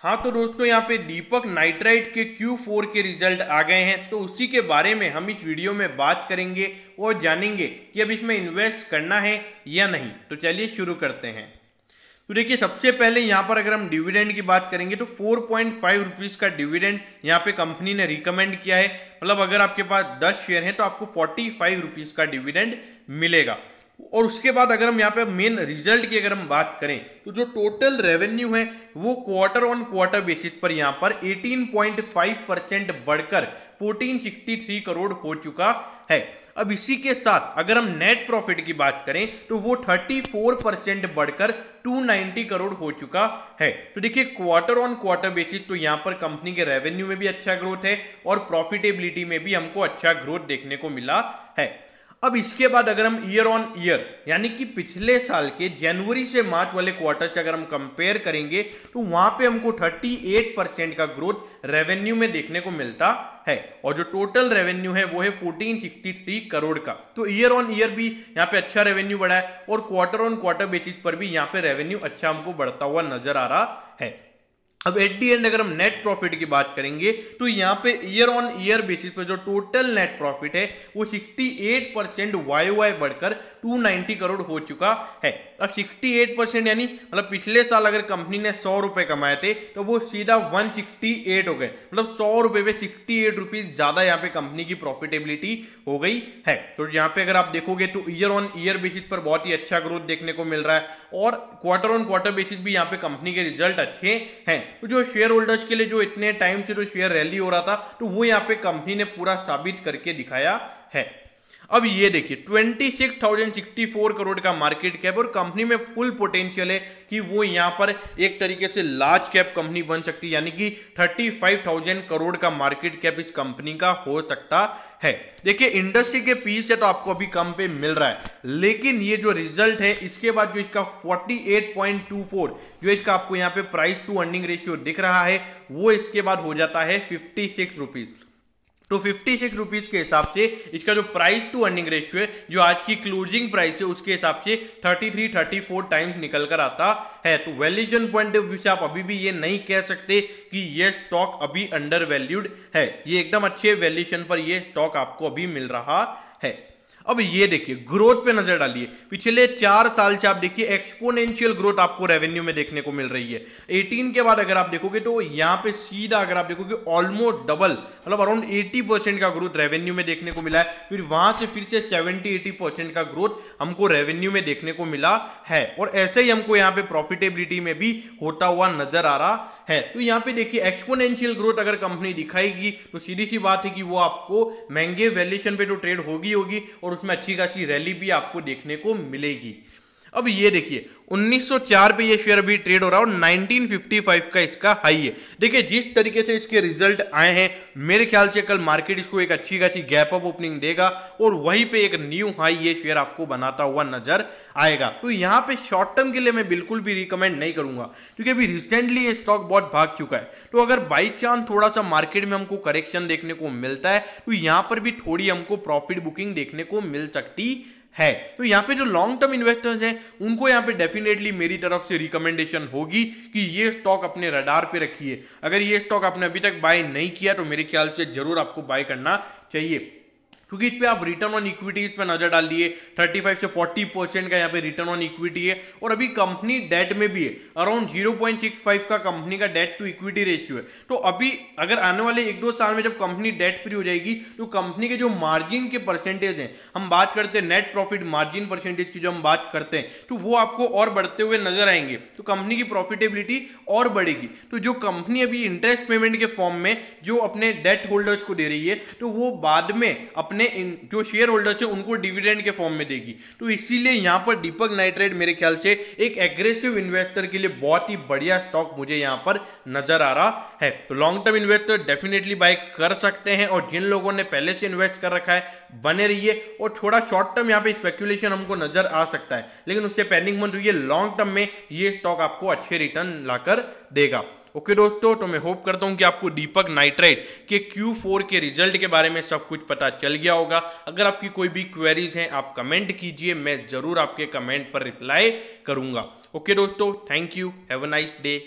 हाँ तो दोस्तों, यहाँ पे दीपक नाइट्राइट के Q4 के रिज़ल्ट आ गए हैं। तो उसी के बारे में हम इस वीडियो में बात करेंगे और जानेंगे कि अब इसमें इन्वेस्ट करना है या नहीं। तो चलिए शुरू करते हैं। तो देखिए, सबसे पहले यहाँ पर अगर हम डिविडेंड की बात करेंगे तो फोर पॉइंट फाइव रुपीज़ का डिविडेंड यहाँ पे कंपनी ने रिकमेंड किया है। मतलब अगर आपके पास दस शेयर हैं तो आपको फोर्टी फाइव रुपीज़ का डिविडेंड मिलेगा। और उसके बाद अगर हम यहाँ पे मेन रिज़ल्ट की अगर हम बात करें तो जो टोटल रेवेन्यू है, वो क्वार्टर ऑन क्वार्टर बेसिस पर यहाँ पर 18.5 परसेंट बढ़कर 1463 करोड़ हो चुका है। अब इसी के साथ अगर हम नेट प्रॉफिट की बात करें तो वो 34 परसेंट बढ़कर 290 करोड़ हो चुका है। तो देखिए क्वार्टर ऑन क्वार्टर बेसिस तो यहाँ पर कंपनी के रेवेन्यू में भी अच्छा ग्रोथ है और प्रॉफिटेबिलिटी में भी हमको अच्छा ग्रोथ देखने को मिला है। अब इसके बाद अगर हम ईयर ऑन ईयर यानी कि पिछले साल के जनवरी से मार्च वाले क्वार्टर से अगर हम कंपेयर करेंगे तो वहाँ पे हमको 38 परसेंट का ग्रोथ रेवेन्यू में देखने को मिलता है। और जो टोटल रेवेन्यू है, वो है 1463 करोड़ का। तो ईयर ऑन ईयर भी यहाँ पे अच्छा रेवेन्यू बढ़ा है और क्वार्टर ऑन क्वार्टर बेसिस पर भी यहाँ पे रेवेन्यू अच्छा हमको बढ़ता हुआ नज़र आ रहा है। अब एट दी एंड अगर हम नेट प्रॉफिट की बात करेंगे तो यहाँ पे ईयर ऑन ईयर बेसिस पे जो टोटल नेट प्रॉफिट है, वो 68 परसेंट वाई वाई बढ़कर 290 करोड़ हो चुका है। अब 68 परसेंट यानी मतलब पिछले साल अगर कंपनी ने सौ रुपए कमाए थे तो वो सीधा 168 हो गए। मतलब सौ रुपये पे सिक्सटी एट रुपीज़ ज़्यादा यहाँ पे कंपनी की प्रॉफिटेबिलिटी हो गई है। तो यहाँ पे अगर आप देखोगे तो ईयर ऑन ईयर बेसिस पर बहुत ही अच्छा ग्रोथ देखने को मिल रहा है और क्वार्टर ऑन क्वार्टर बेसिस भी यहाँ पे कंपनी के रिज़ल्ट अच्छे हैं। तो जो शेयर होल्डर्स के लिए जो इतने टाइम से जो शेयर रैली हो रहा था तो वो यहाँ पे कंपनी ने पूरा साबित करके दिखाया है। अब ये देखिए 26,064 करोड़ का मार्केट कैप और कंपनी में फुल पोटेंशियल है कि वो यहाँ पर एक तरीके से लार्ज कैप कंपनी बन सकती है यानी कि 35,000 करोड़ का मार्केट कैप इस कंपनी का हो सकता है। देखिए इंडस्ट्री के पीस से तो आपको अभी कम पे मिल रहा है लेकिन ये जो रिज़ल्ट है इसके बाद जो इसका 48.24 जो इसका आपको यहाँ पे प्राइस टू अर्निंग रेशियो दिख रहा है वो इसके बाद हो जाता है फिफ्टी सिक्स तो सिक्स रुपीज़ के हिसाब से इसका जो प्राइस टू अर्निंग रेशियो है, जो आज की क्लोजिंग प्राइस है, उसके हिसाब से thirty three thirty four times निकल कर आता है। तो वैल्यूशन पॉइंट ऑफ़ व्यू से आप अभी भी ये नहीं कह सकते कि ये स्टॉक अभी अंडर वैल्यूड है। ये एकदम अच्छे वैल्यूशन पर ये स्टॉक आपको अभी मिल रहा है। अब ये देखिए ग्रोथ पे नज़र डालिए। पिछले चार साल से आप देखिए एक्सपोनेंशियल ग्रोथ आपको रेवेन्यू में देखने को मिल रही है। 18 के बाद अगर आप देखोगे तो यहाँ पे सीधा अगर आप देखोगे ऑलमोस्ट डबल मतलब अराउंड 80 परसेंट का ग्रोथ रेवेन्यू में देखने को मिला है। फिर वहाँ से फिर से 70 80 परसेंट का ग्रोथ हमको रेवेन्यू में देखने को मिला है। और ऐसे ही हमको यहाँ पे प्रॉफिटेबिलिटी में भी होता हुआ नज़र आ रहा है। तो यहाँ पे देखिए एक्सपोनेंशियल ग्रोथ अगर कंपनी दिखाएगी तो सीधी सी बात है कि वो आपको महँगे वैल्यूशन पे तो ट्रेड होगी होगी और उसमें अच्छी खासी रैली भी आपको देखने को मिलेगी। अब ये देखिए 1904 पे ये शेयर अभी ट्रेड हो रहा है और 1955 का इसका हाई है। देखिए, जिस तरीके से इसके रिज़ल्ट आए हैं, मेरे ख्याल से कल मार्केट इसको एक अच्छी खासी गैप अप ओपनिंग देगा और वहीं पे एक न्यू हाई ये शेयर आपको बनाता हुआ नज़र आएगा। तो यहाँ पे शॉर्ट टर्म के लिए मैं बिल्कुल भी रिकमेंड नहीं करूँगा, क्योंकि अभी रिसेंटली ये स्टॉक बहुत भाग चुका है। तो अगर बाई चांस थोड़ा सा मार्केट में हमको करेक्शन देखने को मिलता है तो यहाँ पर भी थोड़ी हमको प्रॉफिट बुकिंग देखने को मिल सकती है। तो यहाँ पे जो लॉन्ग टर्म इन्वेस्टर्स हैं, उनको यहाँ पे डेफिनेटली मेरी तरफ़ से रिकमेंडेशन होगी कि ये स्टॉक अपने रडार पे रखिए। अगर ये स्टॉक आपने अभी तक बाय नहीं किया तो मेरे ख्याल से ज़रूर आपको बाय करना चाहिए। क्योंकि इस पर आप रिटर्न ऑन इक्विटी इस पे नज़र डाल दिए 35 से 40 परसेंट का यहाँ पे रिटर्न ऑन इक्विटी है। और अभी कंपनी डेट में भी है अराउंड 0.65 का कंपनी का डेट टू इक्विटी रेशियो है। तो अभी अगर आने वाले एक दो साल में जब कंपनी डेट फ्री हो जाएगी तो कंपनी के जो मार्जिन के परसेंटेज हैं, हम बात करते हैं नेट प्रॉफिट मार्जिन परसेंटेज की जो हम बात करते हैं तो वो आपको और बढ़ते हुए नज़र आएँगे। तो कंपनी की प्रॉफिटेबिलिटी और बढ़ेगी। तो जो कंपनी अभी इंटरेस्ट पेमेंट के फॉर्म में, जो अपने डेट होल्डर्स को दे रही है तो वो बाद में अपने अपने जो शेयर होल्डर्स है, उनको डिविडेंड के फॉर्म में देगी। तो इसीलिए यहाँ पर दीपक नाइट्रेट मेरे ख्याल से एक एग्रेसिव इन्वेस्टर के लिए बहुत ही बढ़िया स्टॉक मुझे यहाँ पर नज़र आ रहा है। तो long term investor definitely buy कर सकते हैं और जिन लोगों ने पहले से इन्वेस्ट कर रखा है, बने रहिए। और थोड़ा शॉर्ट टर्म यहाँ पे स्पेक्यूलेशन हमको नज़र आ सकता है। लेकिन उससे पेंडिंग मन रही लॉन्ग टर्म में ये स्टॉक आपको अच्छे रिटर्न लाकर देगा। ओके दोस्तों तो मैं होप करता हूँ कि आपको दीपक नाइट्राइट के Q4 के रिज़ल्ट के बारे में सब कुछ पता चल गया होगा। अगर आपकी कोई भी क्वेरीज हैं, आप कमेंट कीजिए, मैं ज़रूर आपके कमेंट पर रिप्लाई करूँगा। ओके दोस्तों thank you have a nice day